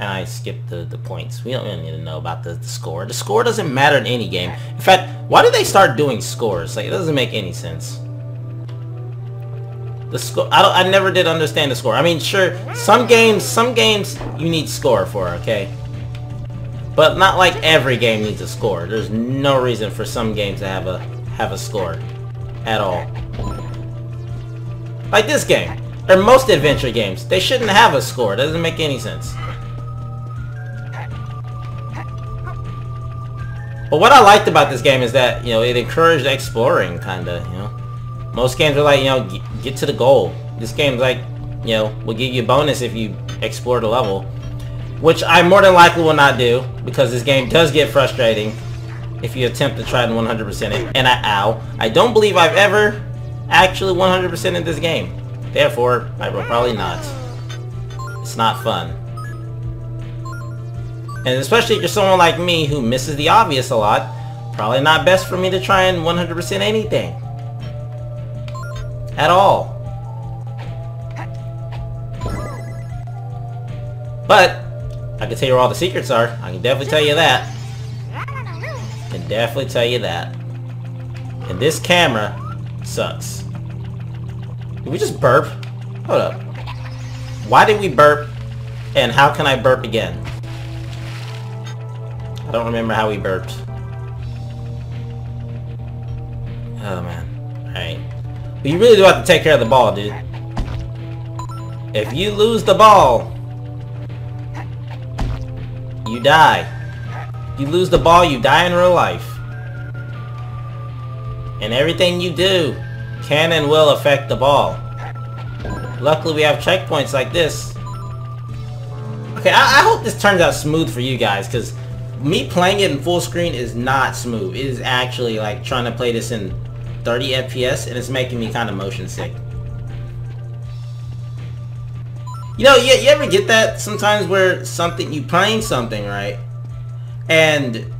and I skipped the, the points. We don't really need to know about the, the score. The score doesn't matter in any game. In fact, why did they start doing scores? Like, it doesn't make any sense. The score, I, don't, I never did understand the score. I mean, sure, some games, some games you need score for, okay? But not like every game needs a score. There's no reason for some games to have a have a score at all. Like this game, or most adventure games, they shouldn't have a score. It doesn't make any sense. But what I liked about this game is that, you know, it encouraged exploring, kinda, you know. Most games are like, you know, get to the goal. This game's like, you know, will give you a bonus if you explore the level. Which I more than likely will not do, because this game does get frustrating if you attempt to try and 100% it. And I, ow, I don't believe I've ever actually 100% in this game. Therefore, I will probably not. It's not fun. And especially if you're someone like me who misses the obvious a lot, probably not best for me to try and 100% anything. At all. But, I can tell you where all the secrets are. I can definitely tell you that. I can definitely tell you that. And this camera sucks. Did we just burp? Hold up. Why did we burp? And how can I burp again? I don't remember how we burped. Oh man. Alright. But you really do have to take care of the ball, dude. If you lose the ball, you die. You lose the ball, you die in real life. And everything you do can and will affect the ball. Luckily we have checkpoints like this. Okay, I, I hope this turns out smooth for you guys, because me playing it in full screen is not smooth. It is actually like trying to play this in 30 FPS and it's making me kind of motion sick. You know, you, you ever get that sometimes where something, you playing something, right? And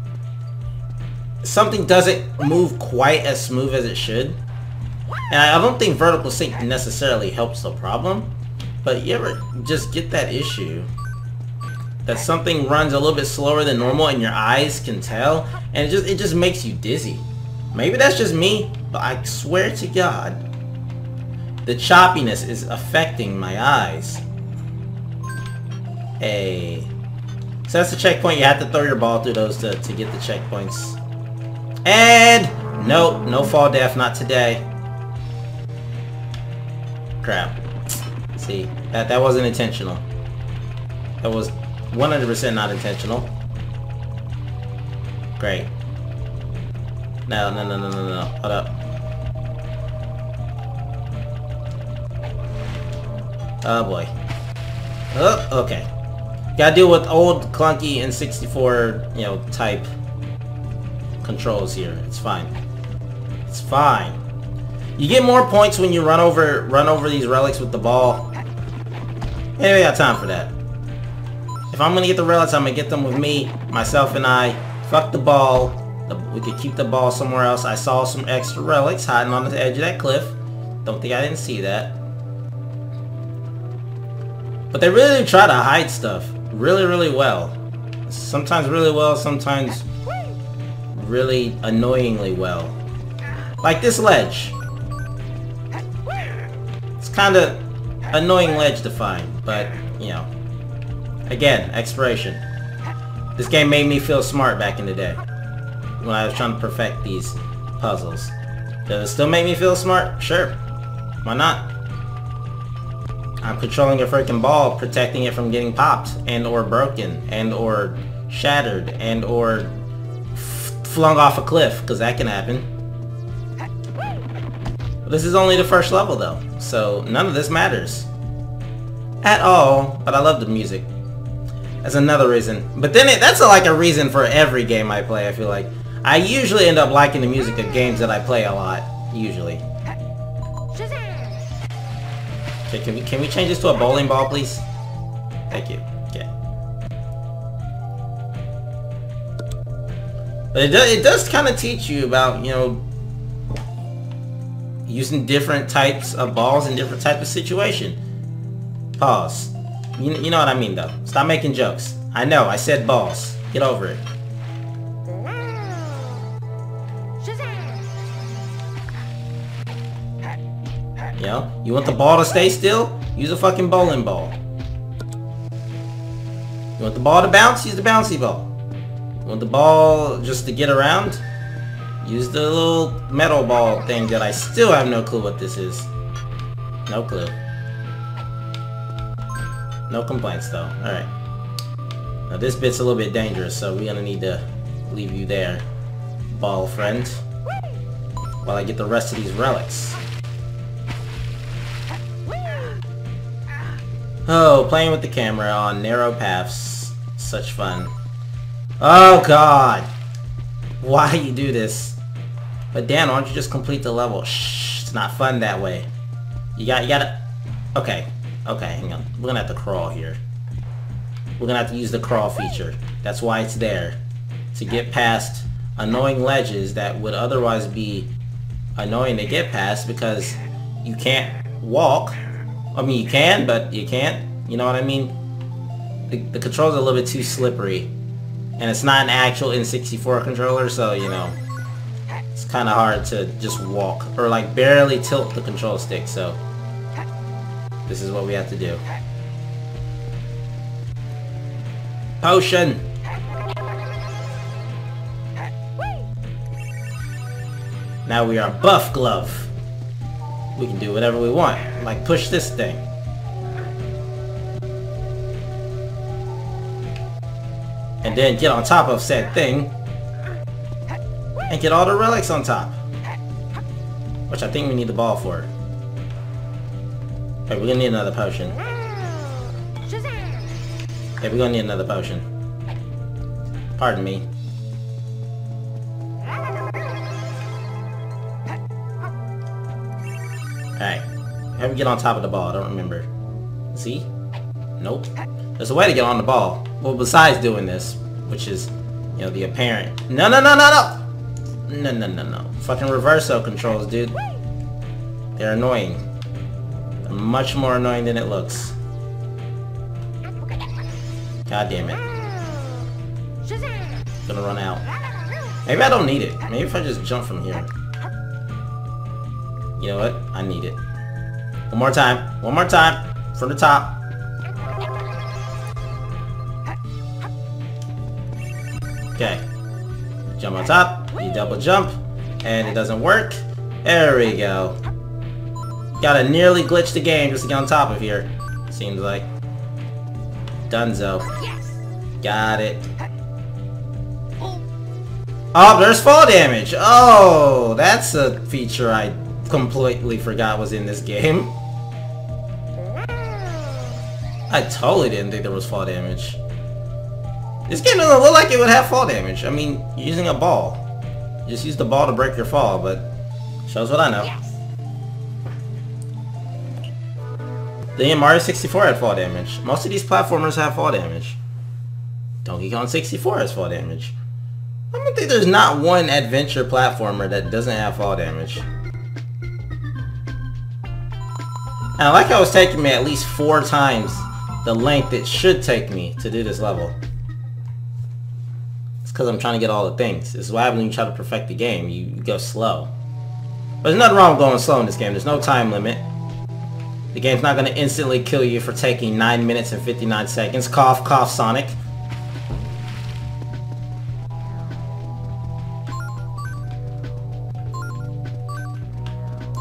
something doesn't move quite as smooth as it should. And I don't think vertical sync necessarily helps the problem. But you ever just get that issue that something runs a little bit slower than normal and your eyes can tell and it just it just makes you dizzy. Maybe that's just me, but I swear to God, the choppiness is affecting my eyes. Hey. So that's the checkpoint. You have to throw your ball through those to, to get the checkpoints. And nope, no fall death, not today. Crap. See, that, that wasn't intentional. That was 100% not intentional. Great. No, no, no, no, no, no. Hold up. Oh boy. Oh, okay. Gotta deal with old, clunky, N64, you know, type controls here. It's fine. It's fine. You get more points when you run over run over these relics with the ball. Anyway, got time for that. If I'm gonna get the relics, I'm gonna get them with me, myself and I. Fuck the ball. The, we could keep the ball somewhere else. I saw some extra relics hiding on the edge of that cliff. Don't think I didn't see that. But they really try to hide stuff. Really, really well. Sometimes really well, sometimes really annoyingly well. Like this ledge. It's kind of annoying ledge to find, but, you know. Again, exploration. This game made me feel smart back in the day. When I was trying to perfect these puzzles. Does it still make me feel smart? Sure. Why not? I'm controlling a freaking ball, protecting it from getting popped, and or broken, and or shattered, and or flung off a cliff, because that can happen. This is only the first level though, so none of this matters. At all, but I love the music. That's another reason. But then it, that's a, like a reason for every game I play, I feel like. I usually end up liking the music of games that I play a lot. Usually. Okay, can we, can we change this to a bowling ball, please? Thank you. Okay. But it does, it does kind of teach you about, you know, using different types of balls in different type of situation. Pause. You, you know what I mean, though. Stop making jokes. I know, I said balls. Get over it. Yo. You want the ball to stay still? Use a fucking bowling ball. You want the ball to bounce? Use the bouncy ball. You want the ball just to get around? Use the little metal ball thing that I still have no clue what this is. No clue. No complaints though. Alright. Now this bit's a little bit dangerous, so we're gonna need to leave you there, ball friend. While I get the rest of these relics. Oh, playing with the camera on narrow paths. Such fun. Oh god! Why you do this? But Dan, why don't you just complete the level? Shh, it's not fun that way. You got, you gotta... Okay, okay, hang on. We're gonna have to crawl here. We're gonna have to use the crawl feature. That's why it's there. To get past annoying ledges that would otherwise be annoying to get past because you can't walk I mean, you can, but you can't. You know what I mean? The, the controls are a little bit too slippery. And it's not an actual N64 controller, so, you know, it's kind of hard to just walk. Or, like, barely tilt the control stick, so this is what we have to do. Potion! Now we are Buff Glove we can do whatever we want. Like push this thing. And then get on top of said thing. And get all the relics on top. Which I think we need the ball for. Okay, we're gonna need another potion. Okay, we're gonna need another potion. Pardon me. Alright. How do we get on top of the ball? I don't remember. See? Nope. There's a way to get on the ball. Well, besides doing this, which is, you know, the apparent... No, no, no, no, no! No, no, no, no. Fucking reverso controls, dude. They're annoying. Much more annoying than it looks. God damn it. Gonna run out. Maybe I don't need it. Maybe if I just jump from here. You know what? I need it. One more time. One more time. From the top. Okay. Jump on top. You double jump. And it doesn't work. There we go. Gotta nearly glitch the game just to get on top of here. Seems like. Dunzo. Got it. Oh, there's fall damage. Oh, that's a feature I completely forgot was in this game. I totally didn't think there was fall damage. This game doesn't look like it would have fall damage. I mean, using a ball. You just use the ball to break your fall, but shows what I know. Yes. The Mario 64 had fall damage. Most of these platformers have fall damage. Donkey Kong 64 has fall damage. I don't think there's not one adventure platformer that doesn't have fall damage. I like how it's taking me at least four times the length it should take me to do this level. It's because I'm trying to get all the things. This is when you try to perfect the game. You go slow. But there's nothing wrong with going slow in this game. There's no time limit. The game's not going to instantly kill you for taking 9 minutes and 59 seconds. Cough, cough, Sonic.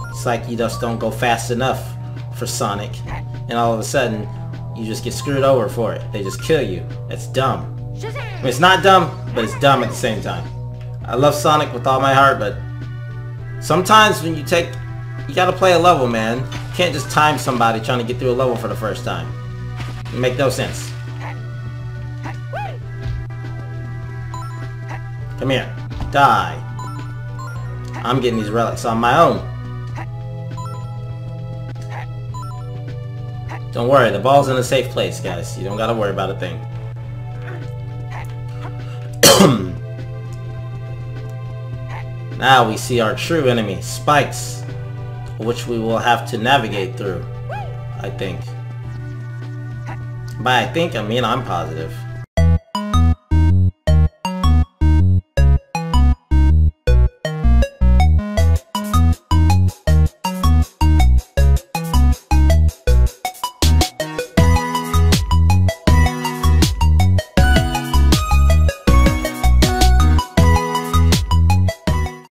It's like you just don't go fast enough for Sonic, and all of a sudden, you just get screwed over for it. They just kill you. It's dumb. I mean, it's not dumb, but it's dumb at the same time. I love Sonic with all my heart, but sometimes when you take... You gotta play a level, man. Can't just time somebody trying to get through a level for the first time. Make no sense. Come here. Die. I'm getting these relics on my own. Don't worry, the ball's in a safe place, guys. You don't gotta worry about a thing. now we see our true enemy, spikes, which we will have to navigate through, I think. By I think, I mean I'm positive.